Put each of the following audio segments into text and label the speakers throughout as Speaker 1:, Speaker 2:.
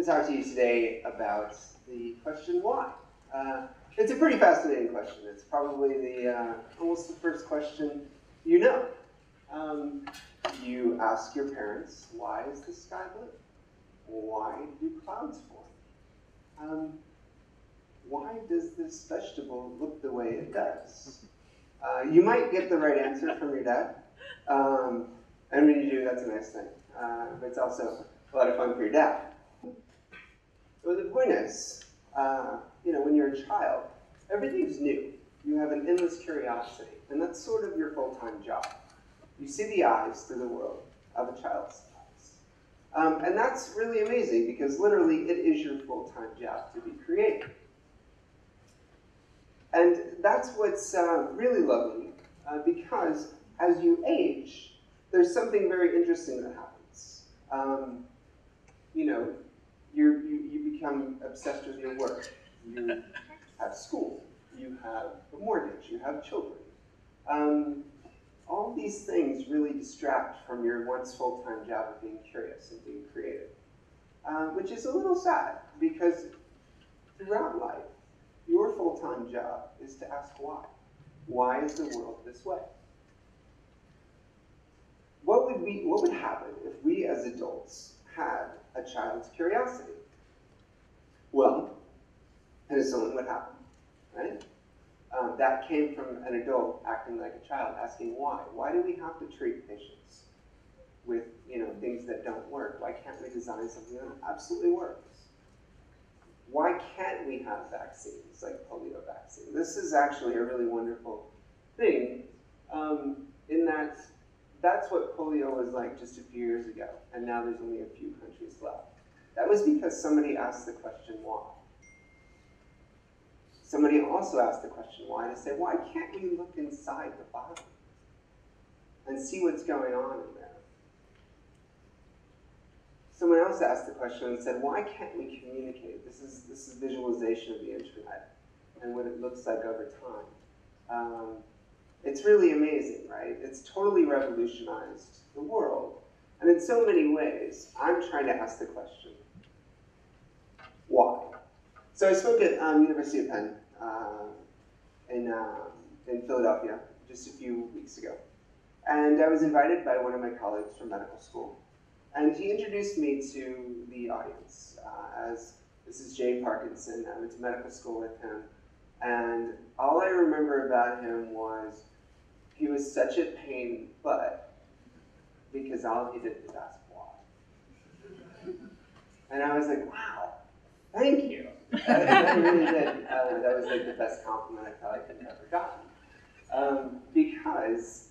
Speaker 1: To talk to you today about the question why. Uh, it's a pretty fascinating question. It's probably the uh, almost the first question you know. Um, you ask your parents, why is the sky blue? Why do clouds form? Um, why does this vegetable look the way it does? Uh, you might get the right answer from your dad. Um, and when you do, that's a nice thing. Uh, but it's also a lot of fun for your dad. But the point is, uh, you know, when you're a child, everything's new. You have an endless curiosity, and that's sort of your full-time job. You see the eyes through the world of a child's eyes. Um, and that's really amazing because literally it is your full-time job to be creative. And that's what's uh, really lovely uh, because as you age, there's something very interesting that happens. Um, you know, you you, become obsessed with your work. You have school. You have a mortgage. You have children. Um, all these things really distract from your once full-time job of being curious and being creative, uh, which is a little sad because throughout life, your full-time job is to ask why. Why is the world this way? What would we what would happen if we as adults had a child's curiosity? Well, penicillin would happen, right? Um, that came from an adult acting like a child, asking why. Why do we have to treat patients with you know things that don't work? Why can't we design something that absolutely works? Why can't we have vaccines like polio vaccine? This is actually a really wonderful thing um, in that that's what polio was like just a few years ago, and now there's only a few countries left. That was because somebody asked the question why. Somebody also asked the question why to say, why can't we look inside the body and see what's going on in there? Someone else asked the question and said, why can't we communicate? This is, this is visualization of the internet and what it looks like over time. Um, it's really amazing, right? It's totally revolutionized the world. And in so many ways, I'm trying to ask the question, why? So I spoke at um, University of Penn uh, in, uh, in Philadelphia just a few weeks ago. And I was invited by one of my colleagues from medical school. And he introduced me to the audience uh, as this is Jay Parkinson. I went to medical school with him. And all I remember about him was he was such a pain but because all he did was ask why. And I was like, wow, thank you. I really did. Uh, that was like the best compliment I felt like I'd ever gotten. Um, because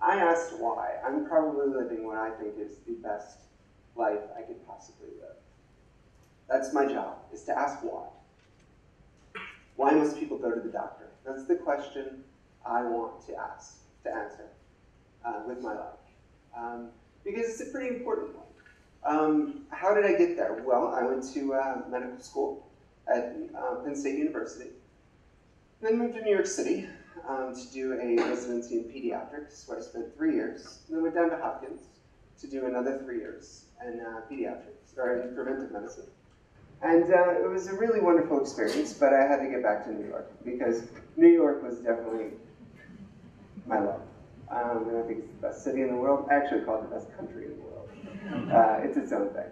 Speaker 1: I asked why. I'm probably living what I think is the best life I could possibly live. That's my job, is to ask why. Why must people go to the doctor? That's the question I want to ask, to answer uh, with my life. Um, because it's a pretty important one. Um, how did I get there? Well, I went to uh, medical school at uh, Penn State University, then moved to New York City um, to do a residency in pediatrics, where I spent three years. Then went down to Hopkins to do another three years in uh, pediatrics, or in preventive medicine. And uh, it was a really wonderful experience, but I had to get back to New York because New York was definitely my love. Um, and I think it's the best city in the world. I actually call it the best country in the world. Uh, it's its own thing.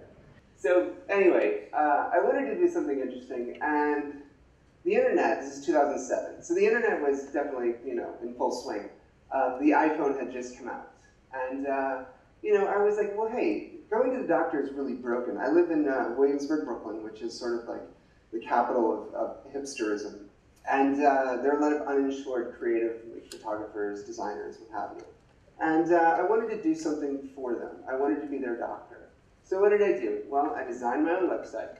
Speaker 1: So anyway, uh, I wanted to do something interesting, and the internet, this is 2007, so the internet was definitely, you know, in full swing. Uh, the iPhone had just come out. And, uh, you know, I was like, well, hey, going to the doctor is really broken. I live in uh, Williamsburg, Brooklyn, which is sort of like the capital of, of hipsterism. And uh, there are a lot of uninsured creative like, photographers, designers, what have you. And uh, I wanted to do something for them. I wanted to be their doctor. So what did I do? Well, I designed my own website.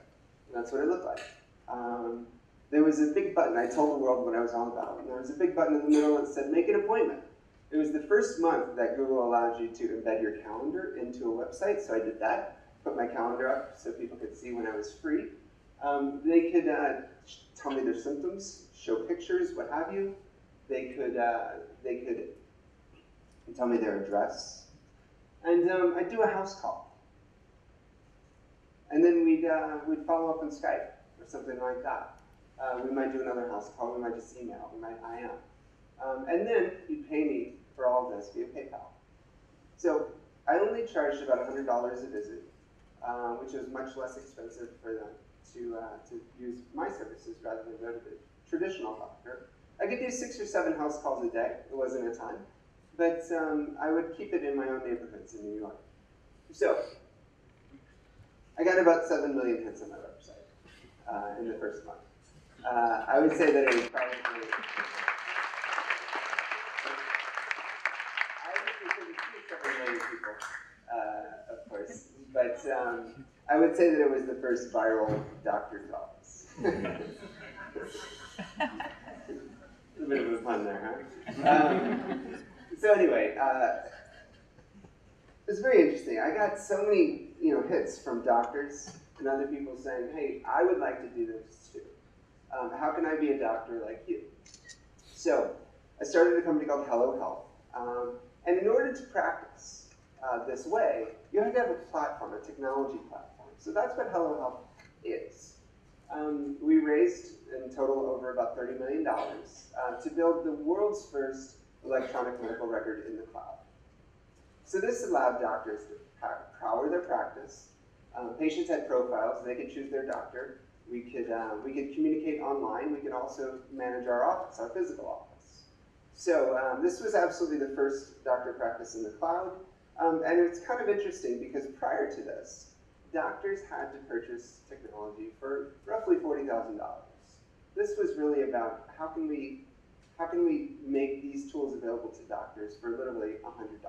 Speaker 1: that's what it looked like. Um, there was a big button. I told the world what I was all about. And there was a big button in the middle that said, make an appointment. It was the first month that Google allowed you to embed your calendar into a website, so I did that. Put my calendar up so people could see when I was free. Um, they could uh, tell me their symptoms, show pictures, what have you. They could, uh, they could tell me their address. And um, I'd do a house call. And then we'd, uh, we'd follow up on Skype or something like that. Uh, we might do another house call, we might just email, we might IM. Um, and then you'd pay me for all this via PayPal. So I only charged about $100 a visit, uh, which was much less expensive for them to, uh, to use my services rather than go to the traditional doctor. I could do six or seven house calls a day. It wasn't a ton. But um, I would keep it in my own neighborhoods in New York. So I got about 7 million hits on my website uh, in the first month. Uh, I would say that it was probably. I million people, uh, of course, but um, I would say that it was the first viral doctor's office. a bit of a pun there, huh? Um, so anyway, uh, it was very interesting. I got so many, you know, hits from doctors and other people saying, "Hey, I would like to do this too. Um, how can I be a doctor like you?" So I started a company called Hello Health, um, and in order to practice uh, this way, you have to have a platform, a technology platform. So that's what Hello Health is. Um, we raised in total over about $30 million uh, to build the world's first electronic medical record in the cloud. So this allowed doctors to power their practice. Um, patients had profiles, they could choose their doctor. We could, uh, we could communicate online. We could also manage our office, our physical office. So um, this was absolutely the first doctor practice in the cloud. Um, and it's kind of interesting because prior to this, doctors had to purchase technology for roughly $40,000. This was really about how can we how can we make these tools available to doctors for literally $100,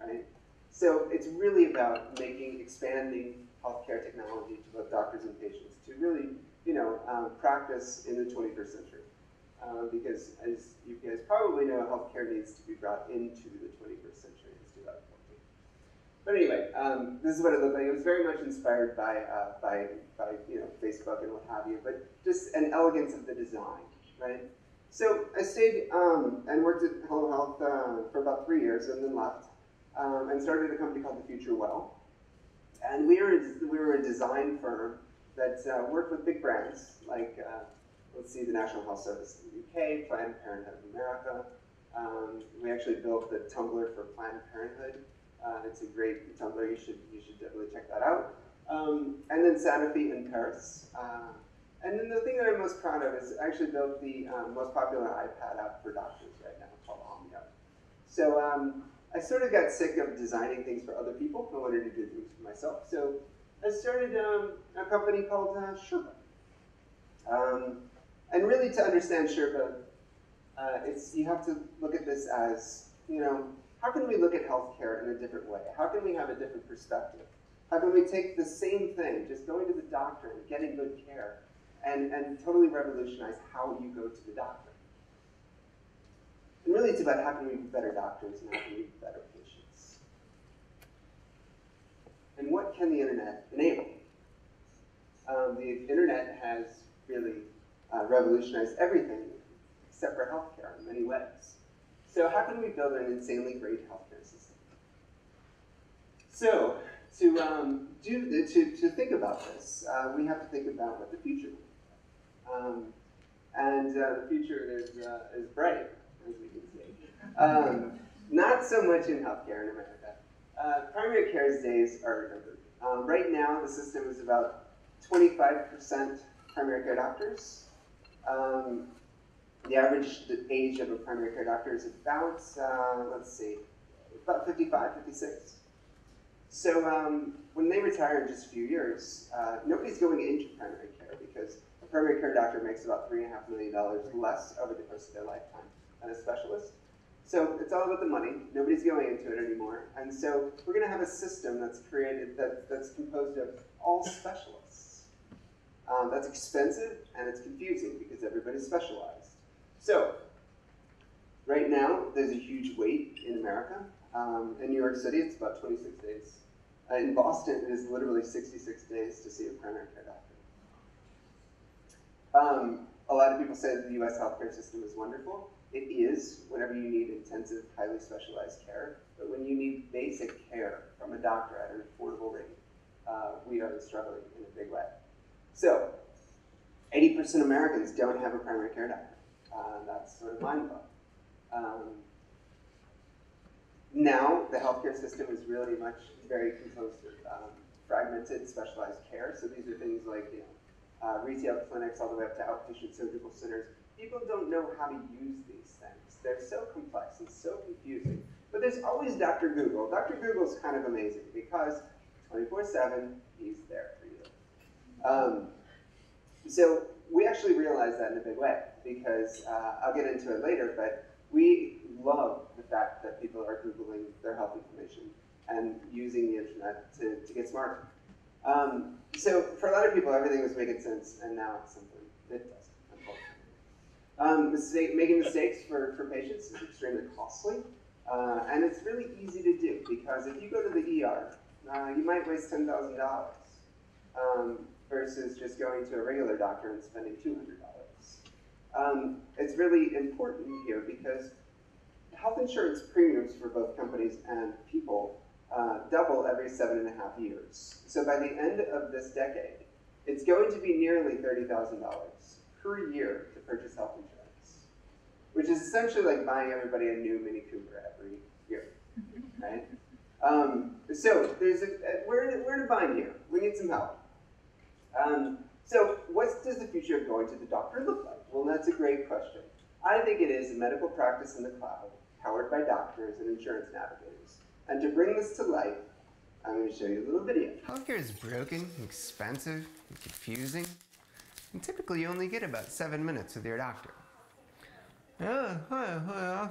Speaker 1: right? So it's really about making, expanding healthcare technology to both doctors and patients to really, you know, um, practice in the 21st century. Um, because as you guys probably know, healthcare needs to be brought into the 21st century. But anyway, um, this is what it looked like. It was very much inspired by, uh, by, by you know, Facebook and what have you, but just an elegance of the design, right? So I stayed um, and worked at Hello Health uh, for about three years and then left um, and started a company called The Future Well. And we were, we were a design firm that uh, worked with big brands like, uh, let's see, the National Health Service in the UK, Planned Parenthood of America. Um, we actually built the Tumblr for Planned Parenthood. Uh, it's a great Tumblr. You should you should definitely check that out. Um, and then Sanofi in Paris. Uh, and then the thing that I'm most proud of is I actually built the um, most popular iPad app for doctors right now called Omnio. So um, I sort of got sick of designing things for other people. I wanted to do things for myself. So I started um, a company called uh, Sherpaa. Um, and really to understand Sherpaa, uh, it's, you have to look at this as, you know, how can we look at healthcare in a different way? How can we have a different perspective? How can we take the same thing, just going to the doctor and getting good care, and, and totally revolutionize how you go to the doctor? And really, it's about how can we be better doctors and how can we be better patients? And what can the internet enable? Um, the internet has really uh, revolutionized everything except for healthcare in many ways. So how can we build an insanely great healthcare system? So to um, do to, to think about this, uh, we have to think about what the future will be. Um, and uh, the future is, uh, is bright, as we can see. Um, not so much in healthcare in America. Uh, primary care's days are numbered. Um, right now, the system is about 25% primary care doctors. The average age of a primary care doctor is about, uh, let's see, about 55, 56. So um, when they retire in just a few years, uh, nobody's going into primary care because a primary care doctor makes about $3.5 million less over the course of their lifetime than a specialist. So it's all about the money. Nobody's going into it anymore. And so we're going to have a system that's created that, that's composed of all specialists. Um, that's expensive and it's confusing because everybody's specialized. So, right now, there's a huge wait in America. Um, in New York City, it's about 26 days. Uh, in Boston, it is literally 66 days to see a primary care doctor. Um, a lot of people say that the US healthcare system is wonderful. It is whenever you need intensive, highly specialized care. But when you need basic care from a doctor at an affordable rate,
Speaker 2: uh, we are struggling in a big way. So, 80% of Americans don't have a primary care doctor. Uh, that's sort of mind blowing. Um, now, the healthcare system is really much, very composed of um, fragmented, specialized care. So these are things like, you know, uh, retail clinics all the way up to outpatient surgical centers. People don't know how to use these things. They're so complex and so confusing. But there's always Dr. Google. Dr. Google is kind of amazing because 24-7, he's there for you. Um, so we actually realized that in a big way because uh, I'll get into it later, but we love the fact that people are Googling their health information and using the internet to, to get smarter. Um, so for a lot of people, everything was making sense, and now it's something it doesn't, Um, mistake, making mistakes for, for patients is extremely costly, uh, and it's really easy to do because if you go to the ER, uh, you might waste $10,000 um, versus just going to a regular doctor and spending $200. Um, it's really important here because health insurance premiums for both companies and people uh, double every seven and a half years. So by the end of this decade, it's going to be nearly $30,000 per year to purchase health insurance, which is essentially like buying everybody a new Mini Cooper every year, right? Um, so there's a, we're, in, we're in a bind here. We need some help. Um, so what does the future of going to the doctor look like? Well, that's a great question. I think it is a medical practice in the cloud, powered by doctors and insurance navigators. And to bring this to life, I'm going to show you a little video.
Speaker 1: Healthcare is broken, expensive, and confusing. And typically you only get about seven minutes with your doctor. Oh, oh,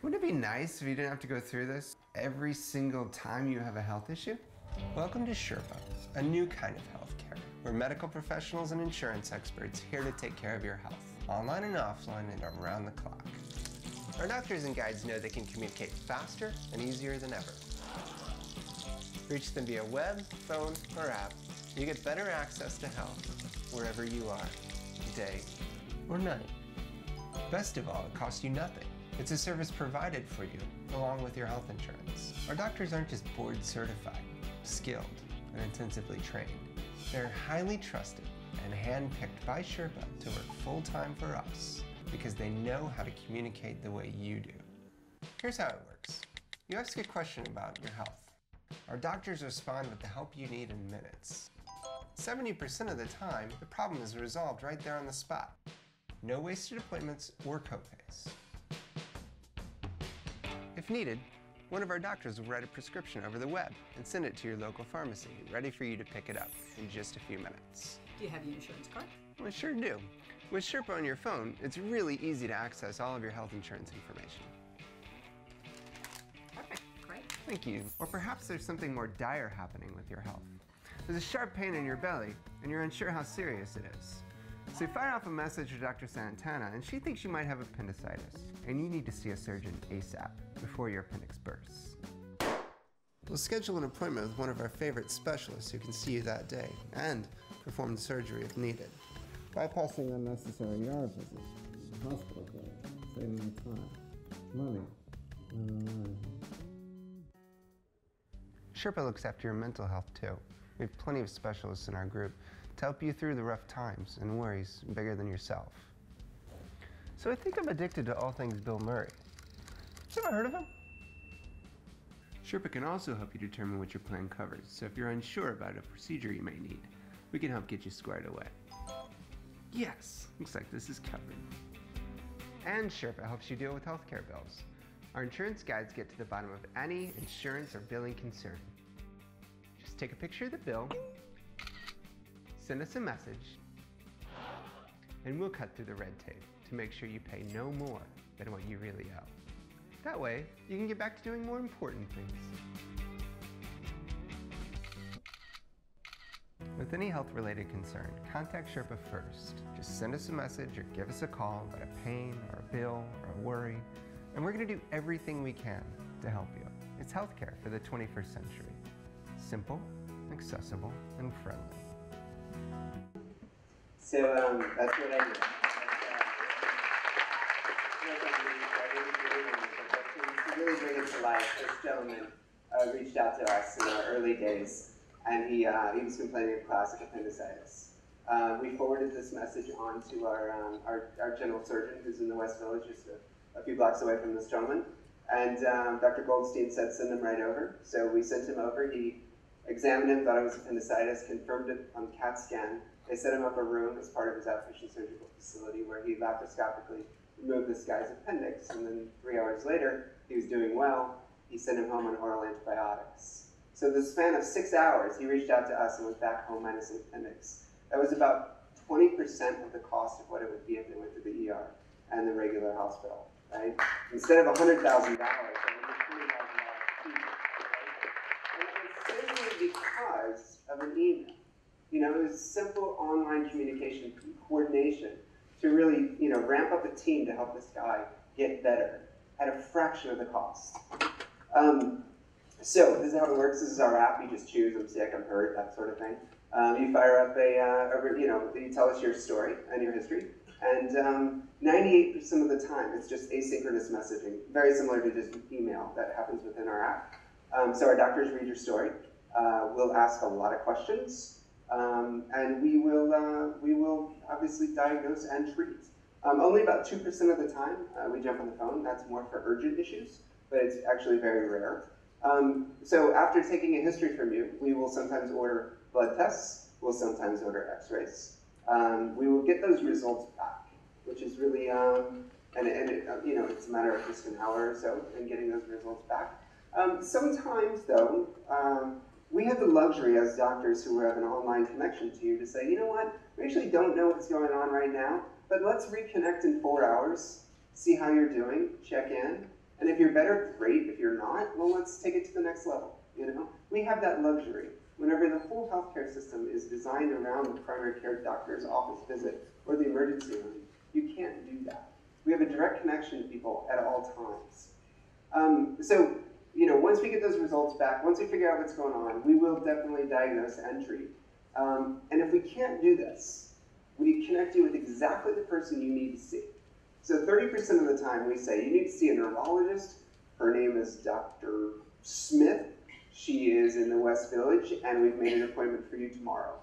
Speaker 1: Wouldn't it be nice if you didn't have to go through this every single time you have a health issue? Welcome to Sherpaa, a new kind of healthcare, where medical professionals and insurance experts here to take care of your health, online and offline and around the clock. Our doctors and guides know they can communicate faster and easier than ever. Reach them via web, phone, or app. You get better access to health wherever you are, day or night. Best of all, it costs you nothing. It's a service provided for you along with your health insurance. Our doctors aren't just board certified skilled, and intensively trained. They're highly trusted and handpicked by Sherpaa to work full time for us because they know how to communicate the way you do. Here's how it works you ask a question about your health. Our doctors respond with the help you need in minutes. 70% of the time, the problem is resolved right there on the spot. No wasted appointments or copays. If needed, one of our doctors will write a prescription over the web and send it to your local pharmacy, ready for you to pick it up in just a few minutes.
Speaker 3: Do you have your insurance card?
Speaker 1: I sure do. With Sherpaa on your phone, it's really easy to access all of your health insurance information.
Speaker 3: Perfect, great.
Speaker 1: Thank you. Or perhaps there's something more dire happening with your health. There's a sharp pain in your belly, and you're unsure how serious it is. So you fire off a message to Dr. Santana, and she thinks you might have appendicitis, and you need to see a surgeon ASAP before your appendix bursts. We'll schedule an appointment with one of our favorite specialists who can see you that day and perform the surgery if needed. Bypassing unnecessary ER visits, hospital bills, saving you time, money, and Sherpaa looks after your mental health too. We have plenty of specialists in our group to help you through the rough times and worries bigger than yourself. So I think I'm addicted to all things Bill Murray. You ever heard of him? Sherpaa can also help you determine what your plan covers, so if you're unsure about a procedure you may need, we can help get you squared away. Yes, looks like this is covered. And Sherpaa helps you deal with healthcare bills. Our insurance guides get to the bottom of any insurance or billing concern. Just take a picture of the bill, send us a message, and we'll cut through the red tape to make sure you pay no more than what you really owe. That way, you can get back to doing more important things. With any health-related concern, contact Sherpaa first. Just send us a message or give us a call about a pain or a bill or a worry, and we're going to do everything we can to help you. It's healthcare for the 21st century. Simple, accessible, and friendly.
Speaker 2: So um, that's what I do. really bring it to life, this gentleman
Speaker 1: uh, reached out to us in our early days, and he, uh, he was complaining of classic appendicitis. Uh, we forwarded this message on to our, um, our, our, general surgeon, who's in the West Village, just a, a few blocks away from this gentleman. And um, Dr. Goldstein said send him right over. So we sent him over. He examined him, thought it was appendicitis, confirmed it on CAT scan. They set him up a room as part of his outpatient surgical facility where he laparoscopically removed this guy's appendix. And then three hours later, he was doing well. He sent him home on oral antibiotics. So the span of six hours, he reached out to us and was back home minus an appendix. That was about 20% of the cost of what it would be if they went to the ER and the regular hospital, right? Instead of $100,000, it was $20,000 And it was simply because of an email. You know, it was simple online communication coordination to really, you know, ramp up a team to help this guy get better at a fraction of the cost. Um, so this is how it works. This is our app. You just choose, I'm sick, I'm hurt, that sort of thing. Um, you fire up a, uh, a, you know, you tell us your story and your history. And 98% um, of the time, it's just asynchronous messaging, very similar to just email that happens within our app. Um, so our doctors read your story. Uh, we'll ask a lot of questions, um, and we will, uh, we will obviously diagnose and treat. Um, only about 2% of the time uh, we jump on the phone. That's more for urgent issues, but it's actually very rare. Um, so after taking a history from you, we will sometimes order blood tests. We'll sometimes order x-rays. Um, we will get those results back, which is really, um, and, and it, uh, you know, it's a matter of just an hour or so in getting those results back. Um, sometimes, though, we have the luxury as doctors who have an online connection to you to say, you know what, we actually don't know what's going on right now, but let's reconnect in four hours, see how you're doing, check in, and if you're better, great. If you're not, well, let's take it to the next level. You know, we have that luxury whenever the whole healthcare system is designed around the primary care doctor's office visit or the emergency room, you can't do that. We have a direct connection to people at all times. Um, so, you know, once we get those results back, once we figure out what's going on, we will definitely diagnose and treat. Um, and if we can't do this, we connect you with exactly the person you need to see. So 30% of the time we say, you need to see a neurologist. Her name is Dr. Smith. She is in the West Village, and we've made an appointment for you tomorrow.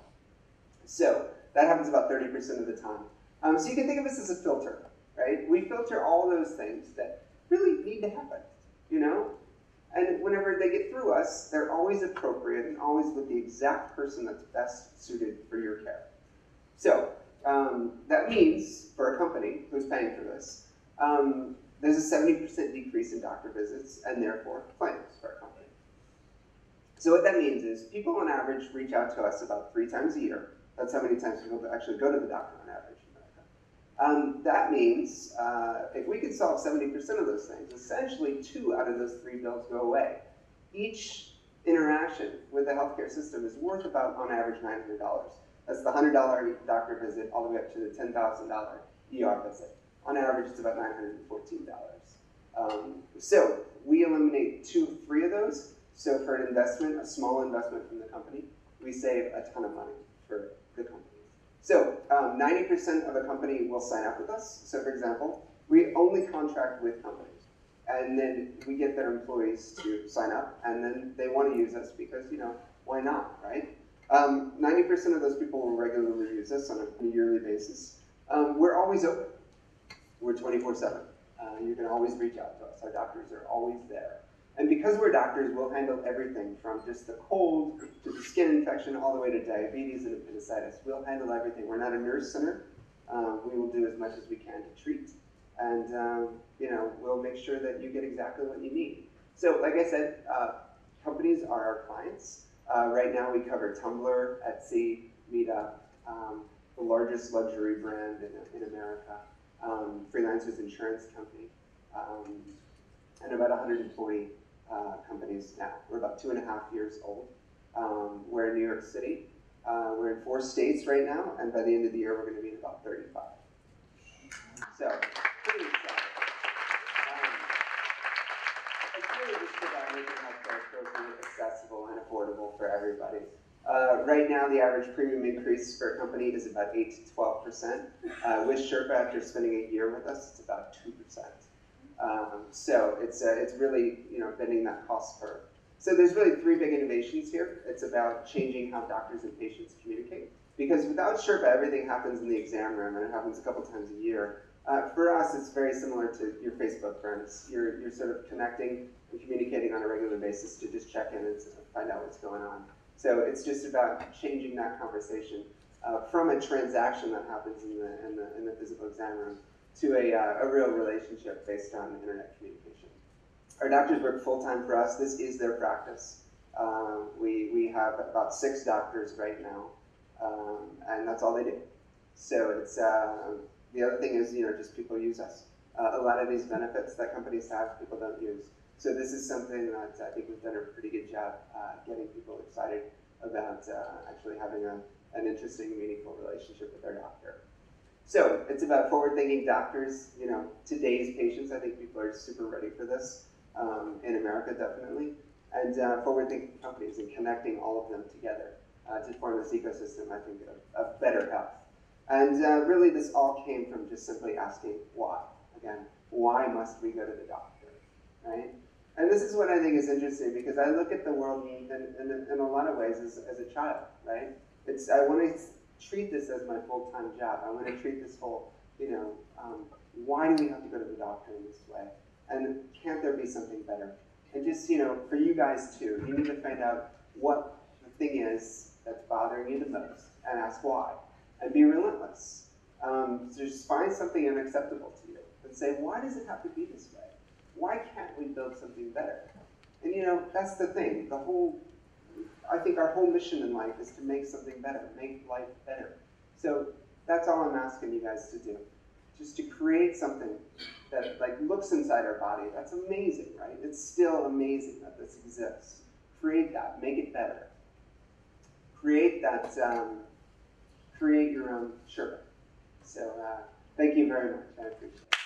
Speaker 1: So that happens about 30% of the time. Um, so you can think of us as a filter, right? We filter all those things that really need to happen, you know? And whenever they get through us, they're always appropriate and always with the exact person that's best suited for your care. So um, that means, for a company who's paying for this, um, there's a 70% decrease in doctor visits and therefore claims for a company. So what that means is people on average reach out to us about three times a year. That's how many times people actually go to the doctor on average. Um, that means uh, if we could solve 70% of those things, essentially two out of those three bills go away. Each interaction with the healthcare system is worth about, on average, $900. That's the $100 doctor visit all the way up to the $10,000 ER visit. On average, it's about $914. Um, so we eliminate two, three of those, so for an investment, a small investment from the company, we save a ton of money for the company. So 90% um, of a company will sign up with us. So for example, we only contract with companies. And then we get their employees to sign up, and then they want to use us because, you know, why not, right? 90% um, of those people will regularly use us on a yearly basis. Um, we're always open. We're 24-7. Uh, you can always reach out to us. Our doctors are always there. And because we're doctors, we'll handle everything from just the cold to the skin infection all the way to diabetes and appendicitis. We'll handle everything. We're not a nurse center. Um, we will do as much as we can to treat. And, um, you know, we'll make sure that you get exactly what you need. So, like I said, uh, companies are our clients. Uh, right now, we cover Tumblr, Etsy, Meetup, um, the largest luxury brand in, in America, um, Freelancers Insurance Company, um, and about 140 uh, companies now. We're about two and a half years old. Um, we're in New York City. Uh, we're in four states right now, and by the end of the year, we're going to be in about 35. So, pretty exciting. Um, it's really just about making healthcare appropriate, accessible, and affordable for everybody. Uh, right now, the average premium increase for a company is about 8 to 12 percent. Uh, with Sherpaa, after spending a year with us, it's about 2 percent. Um, so it's, uh, it's really you know bending that cost curve. So there's really three big innovations here. It's about changing how doctors and patients communicate. Because without Sherpaa, everything happens in the exam room and it happens a couple times a year. Uh, for us, it's very similar to your Facebook friends. You're, you're sort of connecting and communicating on a regular basis to just check in and find out what's going on. So it's just about changing that conversation uh, from a transaction that happens in the, in the, in the physical exam room to a, uh, a real relationship based on internet communication. Our doctors work full time for us. This is their practice. Um, we, we have about six doctors right now, um, and that's all they do. So it's uh, the other thing is you know just people use us. Uh, a lot of these benefits that companies have, people don't use. So this is something that I think we've done a pretty good job uh, getting people excited about uh, actually having a, an interesting, meaningful relationship with their doctor. So it's about forward-thinking doctors. You know, today's patients. I think people are super ready for this um, in America, definitely, and uh, forward-thinking companies and connecting all of them together uh, to form this ecosystem. I think of, of better health. And uh, really, this all came from just simply asking why. Again, why must we go to the doctor, right? And this is what I think is interesting because I look at the world in, in, in a lot of ways as, as a child, right? It's I want to treat this as my full time job. I want to treat this whole, you know, um, why do we have to go to the doctor in this way? And can't there be something better? And just, you know, for you guys too, you need to find out what the thing is that's bothering you the most and ask why. And be relentless. Um, so just find something unacceptable to you and say, why does it have to be this way? Why can't we build something better? And you know, that's the thing. The whole I think our whole mission in life is to make something better, make life better. So that's all I'm asking you guys to do. Just to create something that like looks inside our body. That's amazing, right? It's still amazing that this exists. Create that, make it better. Create that, um, create your own Sherpaa. So uh, thank you very much. I appreciate it.